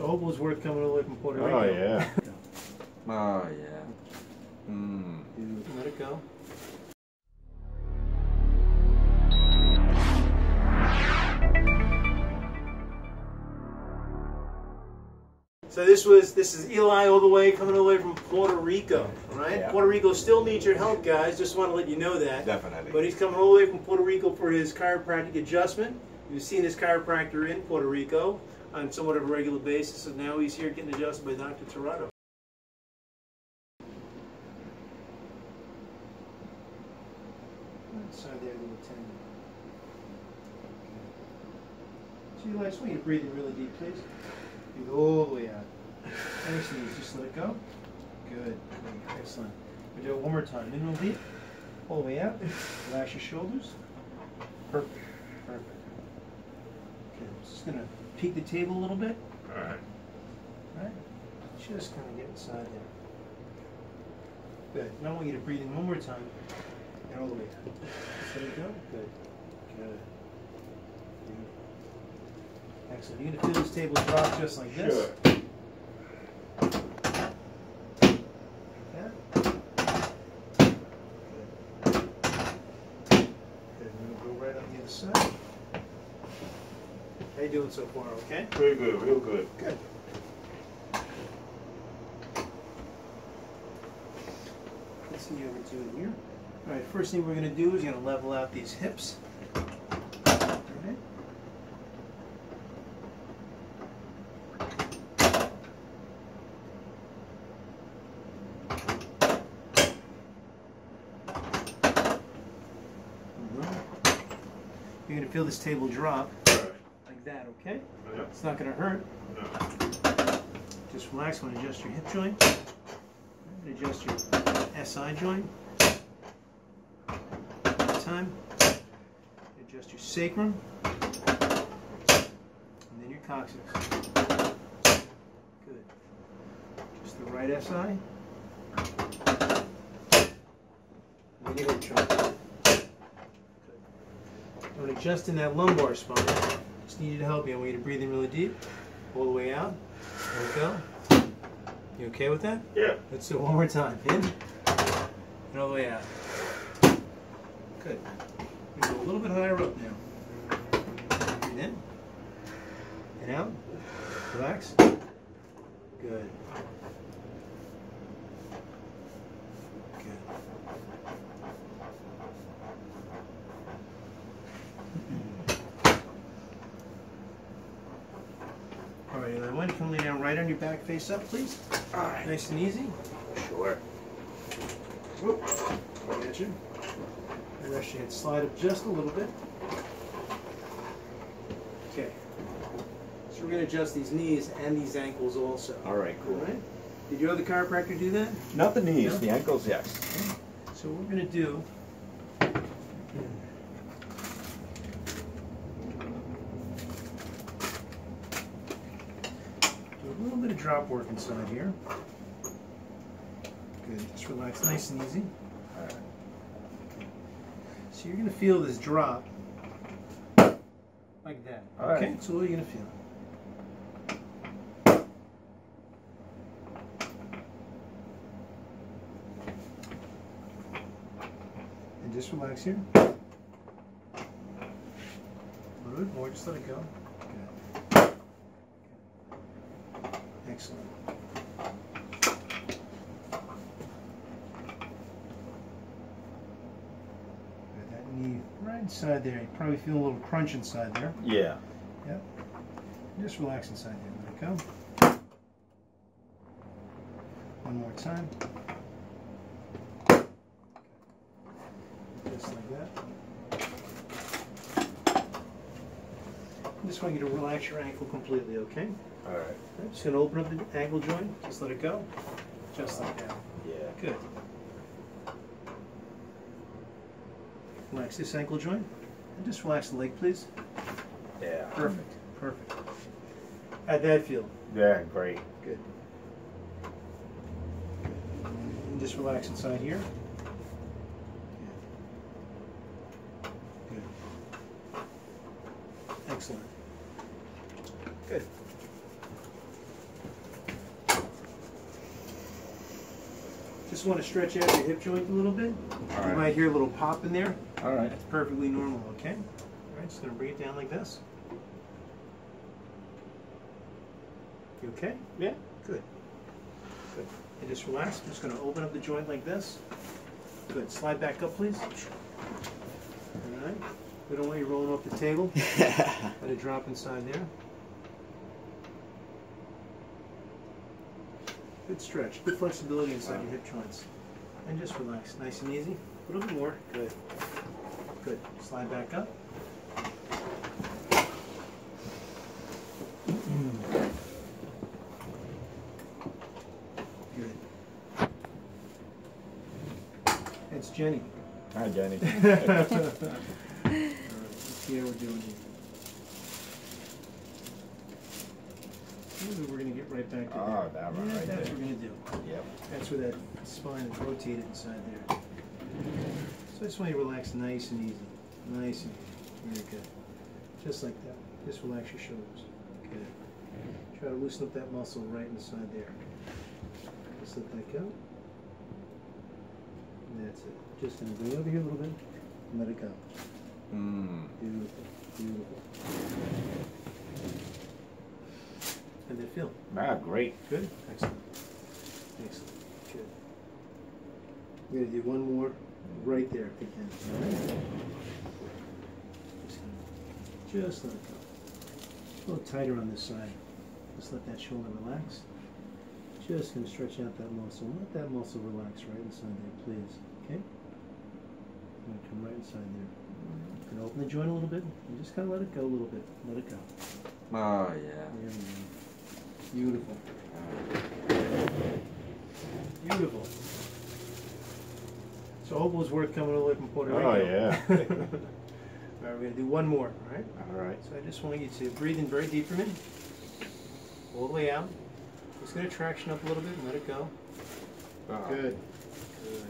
So Opal's worth coming all the way from Puerto oh, Rico. Oh yeah. Oh yeah. Mmm. Let it go. So this was this is Eli all the way coming all the way from Puerto Rico, right? Yeah. Puerto Rico still needs your help, guys. Just want to let you know that. Definitely. But he's coming all the way from Puerto Rico for his chiropractic adjustment. You've seen his chiropractor in Puerto Rico on somewhat of a regular basis, and now he's here getting adjusted by Dr. Tirado. Inside there, little tendon. So you I just want you to breathe in really deep, please. Breathe all the way out. And. Just let it go. Good. Excellent. We do it one more time. In real deep. All the way out. Relax your shoulders. Perfect. Perfect. Okay. Just gonna peek the table a little bit. All right. Right? Just kind of get inside there. Good. Now I want you to breathe in one more time. And all the way out. There you go. Good. Good. Excellent. You're going to feel this table drop just like this. Sure. Yeah. Good. Good. And we'll go right on the other side. How you doing so far? Okay. Very good. Real good. Good. Let's see over to it here. All right, first thing we're going to do is going to level out these hips. You're going to feel this table drop. Like that, okay? Oh, yeah. It's not going to hurt. No. Just relax. Want to adjust your hip joint. Adjust your SI joint. Time. Adjust your sacrum. And then your coccyx. Good. Just the right SI. And then your hip joint. Good. I'm adjusting that lumbar spine. Just need you to help you. I want you to breathe in really deep. All the way out. There we go. You okay with that? Yeah. Let's do it one more time. In and all the way out. Good. Go a little bit higher up now. Breathe in and out. Relax. Good. Good. All right, Eli, you come lay down right on your back face up, please? All right. Nice and easy. Sure. Whoop. Right at you. And rest your head. Slide up just a little bit. Okay. So we're going to adjust these knees and these ankles also. All right. All right? Did your other chiropractor do that? Not the knees. No? The ankles. Yes. So what we're going to do. Do a little bit of drop work inside here. Good. Just relax nice and easy. So you're going to feel this drop like that. All okay? right. So what are you going to feel? And just relax here. Good. More. Just let it go. Good. Excellent. Good. That knee right inside there. You probably feel a little crunch inside there. Yeah. Yep. Just relax inside there. Let it go. One more time. Just like that. I just want you to relax your ankle completely, okay? All right. I'm just going to open up the ankle joint. Just let it go. Just like that. Yeah. Good. Relax this ankle joint. And just relax the leg, please. Yeah. Perfect. Perfect. How'd that feel? Yeah. Great. Good. And just relax inside here. Good. Excellent. Good. Just want to stretch out your hip joint a little bit. All You right. might hear a little pop in there. All right. That's perfectly normal, okay? All right, just gonna bring it down like this. You okay? Yeah. Good. Good. And just relax. I'm just gonna open up the joint like this. Good. Slide back up, please. All right. We don't want you rolling off the table. Let it drop inside there. Good stretch. Good flexibility inside your hip joints. And just relax. Nice and easy. A little bit more. Good. Good. Slide back up. Good. It's Jenny. Hi, Jenny. Let's see how we're doing here. Maybe we're gonna get right back to that. that one Yeah, right That's there. what we're gonna do. Yep. That's where that spine is rotated inside there. So I just want you to relax nice and easy. Nice and easy. Very good. Just like that. Just relax your shoulders. Good. Try to loosen up that muscle right inside there. Just let that go. And that's it. Just gonna bring it over here a little bit and let it go. Mm. Beautiful. Beautiful. How'd that feel? Ah, great. Good? Excellent. Excellent. Good. We're gonna do one more right there if we can. All right? Just let it go. A little tighter on this side. Just let that shoulder relax. Just gonna stretch out that muscle. Let that muscle relax right inside there, please. Okay? I'm gonna come right inside there. I'm Gonna open the joint a little bit and just kind of let it go a little bit. Let it go. Oh, yeah. There we go. Beautiful. Beautiful. So I hope it was worth coming all the way from Puerto Rico. Oh, yeah. all right, we're gonna do one more. All right. All right. So I just want you to breathe in very deep for me. All the way out. Just gonna traction up a little bit and let it go. Uh, Good. Good. Good.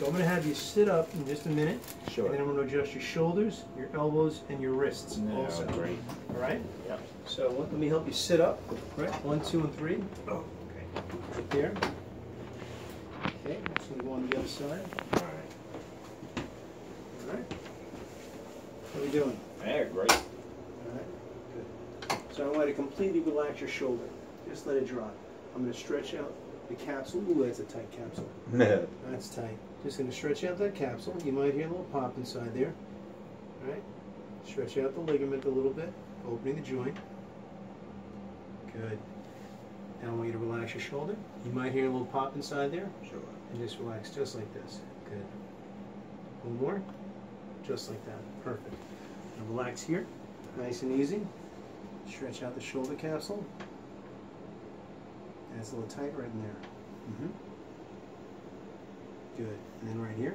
So I'm gonna have you sit up in just a minute, and then Sure. I'm gonna adjust your shoulders, your elbows, and your wrists Yeah, also. great. All right. Yep. So let me help you sit up. Right. One, two, and three. Oh, okay. Right there. Okay. Just gonna go on the other side. All right. All right. How are we doing? Yeah, great. All right. Good. So I want you to completely relax your shoulder. Just let it drop. I'm gonna stretch out the capsule. Ooh, that's a tight capsule. That's tight. Just gonna stretch out that capsule. You might hear a little pop inside there. All right. Stretch out the ligament a little bit, opening the joint. Good. Now I want you to relax your shoulder. You might hear a little pop inside there, Sure. and just relax, just like this. Good. One more. Just like that. Perfect. Now relax here, nice and easy. Stretch out the shoulder capsule. And it's a little tight right in there. Mm-hmm. Good. And then right here.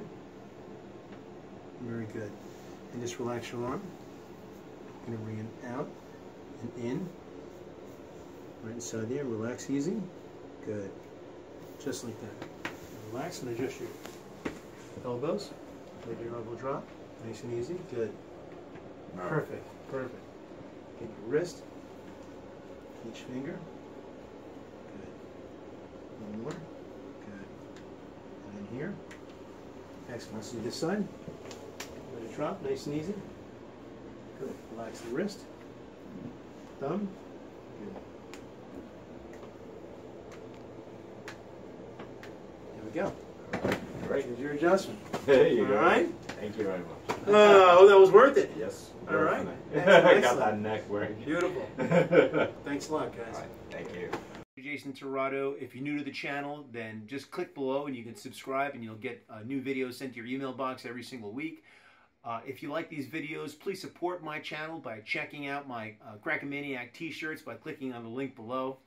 Very good. And just relax your arm. I'm Gonna bring it out and in. Right inside there. Relax easy. Good. Just like that. Relax and adjust your elbows. Let your elbow drop. Nice and easy. Good. Perfect. Perfect. Get your wrist. Each finger. Good. One more. Here. Excellent. Let's do this side. Let it drop. Nice and easy. Good. Relax the wrist. Thumb. Good. There we go. Great. Here's your adjustment. There you All go. right. Thank you very much. Oh, that was worth it. Yes. All right. I got that neck working. Beautiful. Thanks a lot, guys. right. Thank you. Jason Tirado. If you're new to the channel, then just click below and you can subscribe and you'll get uh, new videos sent to your email box every single week. Uh, if you like these videos, please support my channel by checking out my uh, Crackamaniac t-shirts by clicking on the link below.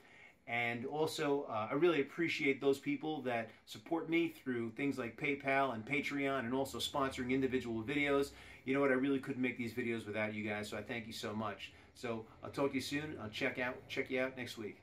And also, uh, I really appreciate those people that support me through things like PayPal and Patreon and also sponsoring individual videos. You know what? I really couldn't make these videos without you guys, so I thank you so much. So I'll talk to you soon. I'll check out check you out next week.